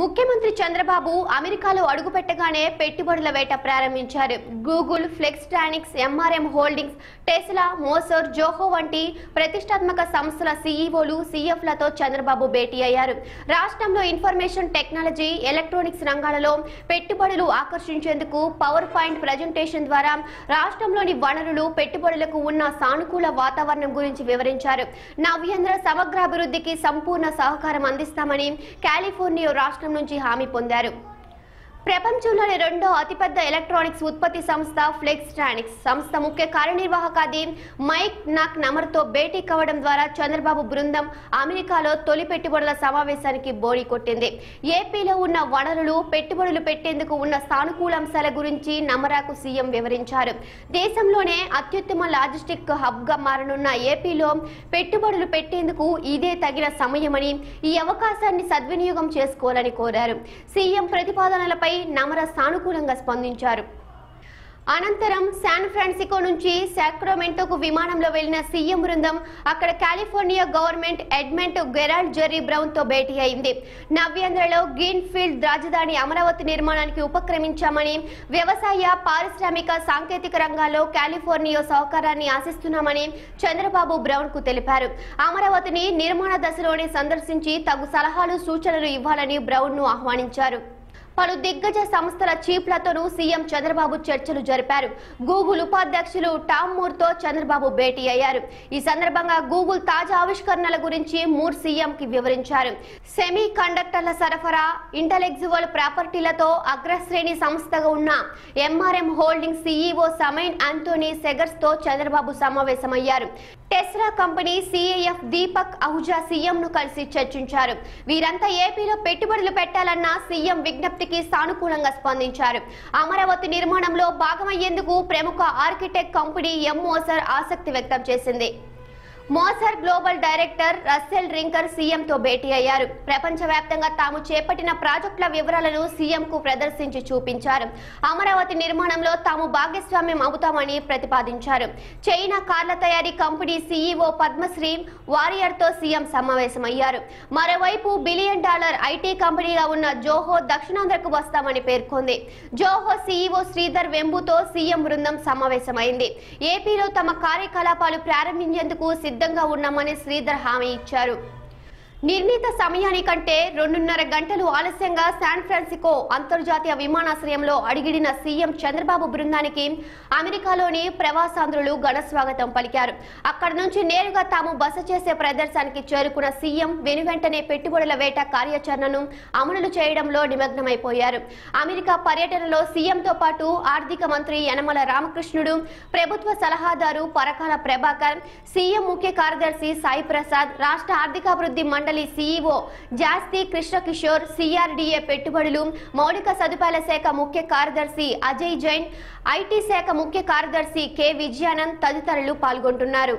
ముఖ్యమంత్రి చంద్రబాబు అమెరికాలో అడుగుపెట్టగానే పెట్టుబడుల వేట ప్రారంభించారు. Google Flextronics M R M holdings Tesla motors Zoho వంటి ప్రతిష్టాత్మక సంస్థల సీఈఓలు సీఎఫ్లతో చంద్రబాబు భేటీ అయ్యారు. రాష్ట్రంలో ఇన్ఫర్మేషన్ టెక్నాలజీ ఎలక్ట్రానిక్స్ రంగాలలో పెట్టుబడులు ఆకర్షించేందుకు పవర్ పాయింట్ ప్రజెంటేషన్ ద్వారా రాష్ట్రంలోని వనరులు పెట్టుబడులకు ఉన్న సానుకూల వాతావరణం గురించి వివరించారు. నవ్యాంధ్ర సమగ్రాభివృద్ధికి సంపూర్ణ సహకారం అందిస్తామని కాలిఫోర్నియా రాష్ట్ర నుంచి హామీ పొందారు. ప్రపంచంలోని రెండో అతిపెద్ద ఎలక్ట్రానిక్స్ ఉత్పత్తి సంస్థ ఫ్లెక్స్ట్రానిక్స్. సంస్థ ముఖ్య కార్యనిర్వాహక కార్యనిర్వాహకాది మైక్ నాక్ నమర్తో భేటీ కావడం ద్వారా చంద్రబాబు బృందం అమెరికాలో తొలి పెట్టుబడుల సమావేశానికి బోడి కొట్టింది. ఏపీలో ఉన్న వనరులు పెట్టుబడులు పెట్టేందుకు ఉన్న సానుకూల అంశాల గురించి నమరాకు సీఎం వివరించారు. దేశంలోనే అత్యుత్తమ లాజిస్టిక్ హబ్గా మారనున్న ఏపీలో పెట్టుబడులు పెట్టేందుకు ఇదే తగిన సమయమని ఈ అవకాశాన్ని సద్వినియోగం చేసుకోవాలని కోరారు. సీఎం ప్రతిపాదనలపై నమర సానుకూలంగా స్పందించారు. అనంతరం శాన్ ఫ్రాన్సిస్కో నుంచి శాక్రోమెంటోకు విమానంలో వెళ్ళిన సీఎం బృందం అక్కడ California government Edmund Gerald Jerry బ్రౌన్తో భేటీ అయింది. నవ్యాంధ్రలో గ్రీన్ ఫీల్డ్ రాజధాని అమరావతి నిర్మాణానికి ఉపక్రమించామని వ్యవసాయ పారిశ్రామిక సాంకేతిక రంగాల్లో కాలిఫోర్నియా సహకారాన్ని ఆశిస్తున్నామని చంద్రబాబు బ్రౌన్కు తెలిపారు. అమరావతిని నిర్మాణ దశలోనే సందర్శించి తగు సలహాలు సూచనలు ఇవ్వాలని బ్రౌన్ను ఆహ్వానించారు. పలు దిగ్గజ సంస్థల చీఫ్లతోనూ సీఎం చంద్రబాబు చర్చలు జరిపారు. గూగుల్ ఉపాధ్యక్షులు టామ్ మూర్తో చంద్రబాబు భేటీ అయ్యారు. ఈ సందర్భంగా గూగుల్ తాజా ఆవిష్కరణల గురించి మూర్ సీఎం కి వివరించారు. సెమీ కండక్టర్ల సరఫరా ఇంటలెక్చువల్ ప్రాపర్టీలతో అగ్రశ్రేణి సంస్థగా ఉన్న ఎంఆర్ఎం హోల్డింగ్ సీఈఓ సమైన్ అంటోనీ సెగర్స్తో చంద్రబాబు సమావేశమయ్యారు. Tesla company CAF Deepak Ahuja CM ను కలిసి చర్చించారు. వీరంతా ఏపీలో పెట్టుబడులు పెట్టాలన్న సీఎం విజ్ఞప్తికి సానుకూలంగా స్పందించారు. అమరావతి నిర్మాణంలో భాగమయ్యేందుకు ప్రముఖ ఆర్కిటెక్ట్ కంపెనీ ఎంఓసర్ ఆసక్తి వ్యక్తం చేసింది. Moser global director Russell Rinker CM తో భేటీ అయ్యారు. ప్రపంచవ్యాప్తంగా తాము చేపట్టిన ప్రాజెక్టుల వివరాలను సీఎం కు ప్రదర్శించి చూపించారు. అమరావతి నిర్మాణంలో తాము భాగస్వామ్యం అవుతామని ప్రతిపాదించారు. చైనా కార్ల తయారీ కంపెనీ సీఈఓ పద్మశ్రీ వారియర్తో సీఎం సమావేశమయ్యారు. మరోవైపు బిలియన్ డాలర్ ఐటీ కంపెనీగా ఉన్న జోహో దక్షిణాంధ్రకు వస్తామని పేర్కొంది. జోహో సీఈఓ శ్రీధర్ వెంబుతో సీఎం బృందం సమావేశమైంది. ఏపీలో తమ కార్యకలాపాలు ప్రారంభించేందుకు సిద్ధంగా ఉన్నామని శ్రీధర్ హామీ ఇచ్చారు. నిర్ణీత సమయానికంటే రెండున్నర గంటలు ఆలస్యంగా శాన్ ఫ్రాన్సిస్కో అంతర్జాతీయ విమానాశ్రయంలో అడిగిడిన సీఎం చంద్రబాబు బృందానికి అమెరికాలోని ప్రవాసాంధ్రులు ఘన స్వాగతం పలికారు. అక్కడ నుంచి నేరుగా తాము బస చేసే ప్రదర్శనానికి చేరుకున్న సీఎం వెనువెంటనే పెట్టుబడుల వేట కార్యాచరణను అమలు చేయడంలో నిమగ్నమైపోయారు. అమెరికా పర్యటనలో సీఎంతో పాటు ఆర్థిక మంత్రి యనమల రామకృష్ణుడు ప్రభుత్వ సలహాదారు పరకాల ప్రభాకర్ సీఎం ముఖ్య కార్యదర్శి సాయి ప్రసాద్ రాష్ట్ర ఆర్థికాభివృద్ధి మండలి సీఈఓ జాస్తి కృష్ణకిషోర్ సిఆర్డీఏ పెట్టుబడులు మౌలిక సదుపాయాల శాఖ ముఖ్య కార్యదర్శి అజయ్ జైన్ ఐటీ శాఖ ముఖ్య కార్యదర్శి కె విజయానంద్ తదితరులు పాల్గొంటున్నారు.